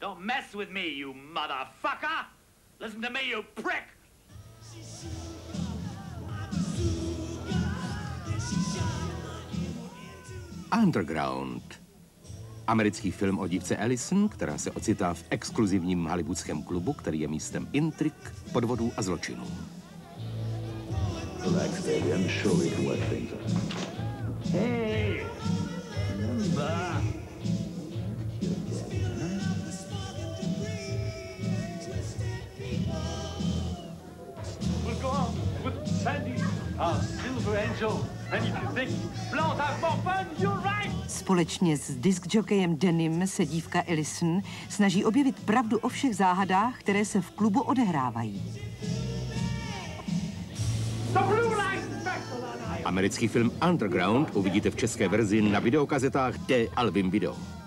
Don't mess with me, you motherfucker! Listen to me, you prick! Underground. Americký film o dívce Allison, která se ocitá v exkluzivním hollywoodském klubu, který je místem intrik, podvodů a zločinů. We Společně s diskjockeyem Denim se dívka Ellison snaží objevit pravdu o všech záhadách, které se v klubu odehrávají. The blue light special on Americký film Underground uvidíte v české verzi na videokazetách D Alvin Video.